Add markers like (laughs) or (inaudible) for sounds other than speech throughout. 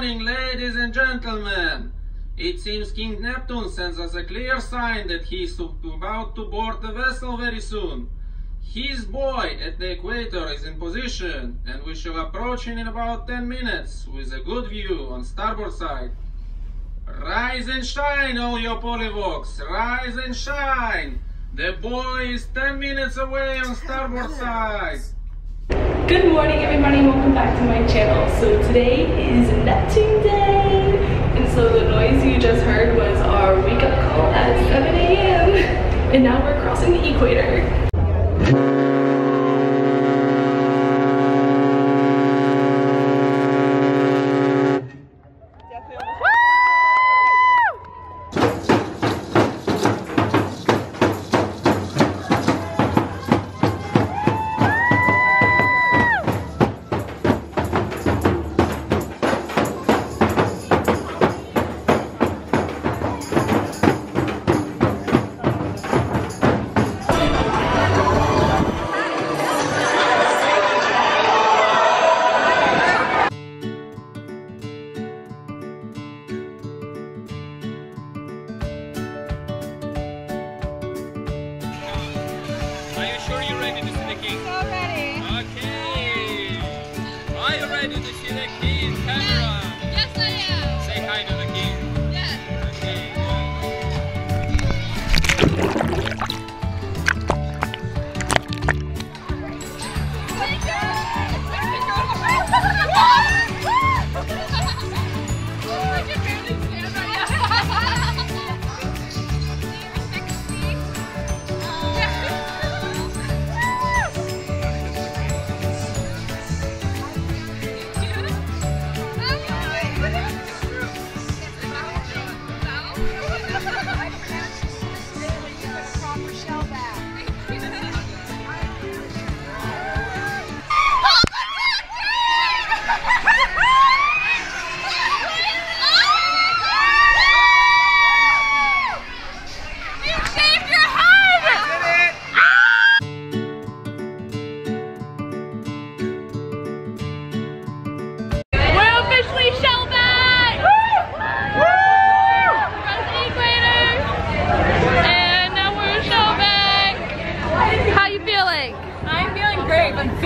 morning, ladies and gentlemen. It seems King Neptune sends us a clear sign that he is about to board the vessel very soon. His buoy at the equator is in position, and we shall approach him in about 10 minutes with a good view on starboard side. Rise and shine, all your pollywogs! Rise and shine! The buoy is 10 minutes away on starboard side. Good morning everybody, welcome back to my channel. So today is Neptune Day, and so the noise you just heard was our wake up call at 7 a.m. And now we're crossing the equator. Proper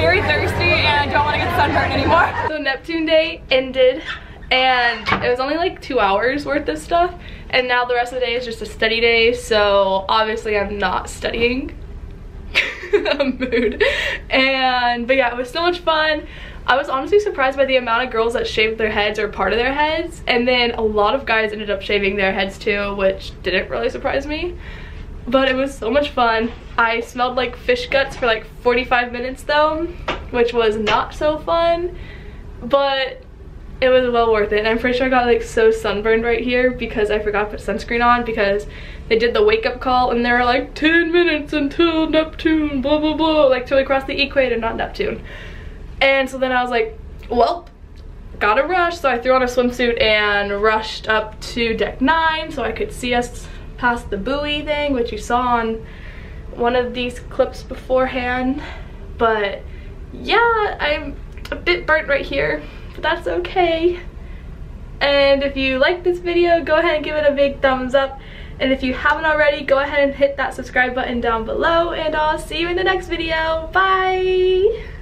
very thirsty and I don't want to get sunburned anymore. (laughs) So Neptune Day ended and it was only like two hours worth of stuff and now the rest of the day is just a study day so obviously I'm not studying. (laughs) Mood. And but yeah it was so much fun. I was honestly surprised by the amount of girls that shaved their heads or part of their heads and then a lot of guys ended up shaving their heads too which didn't really surprise me but it was so much fun. I smelled like fish guts for like 45 minutes though, which was not so fun, but it was well worth it. And I'm pretty sure I got like so sunburned right here because I forgot to put sunscreen on because they did the wake up call and they were like 10 minutes until Neptune, blah, blah, blah, like till we cross the equator, not Neptune. And so then I was like, well, gotta rush. So I threw on a swimsuit and rushed up to deck nine so I could see us past the buoy thing, which you saw on one of these clips beforehand. But yeah, I'm a bit burnt right here, but that's okay. And if you like this video, go ahead and give it a big thumbs up. And if you haven't already, go ahead and hit that subscribe button down below and I'll see you in the next video. Bye!